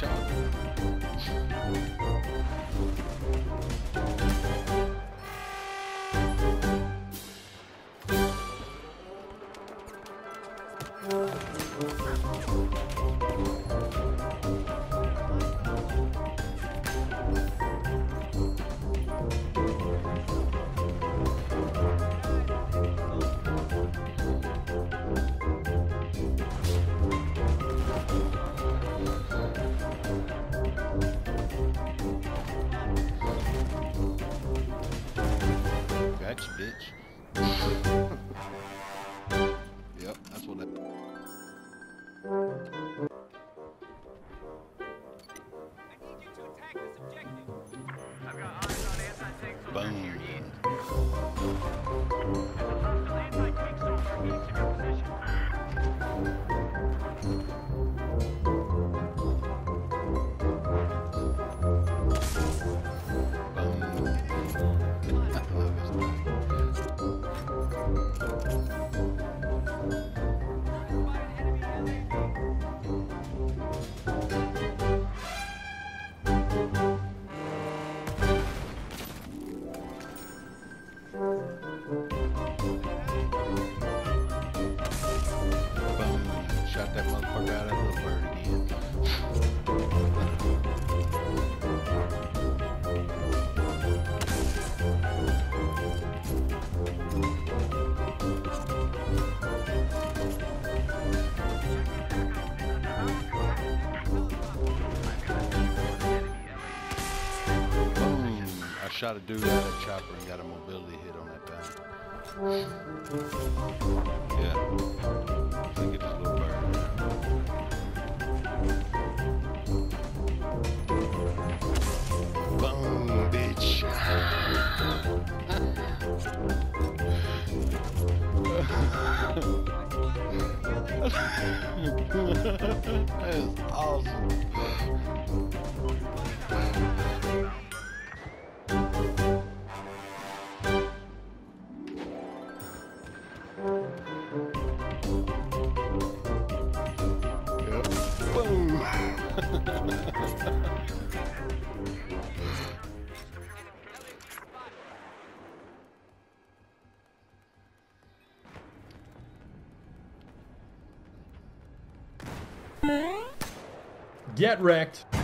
I bitch. yep, that's what that. I need Boom. Shot that motherfucker out of the bird again. Shot a dude out of that chopper and got a mobility hit on that thing. Yeah. I think it's a little bird. Boom, bitch. that is awesome. Get wrecked.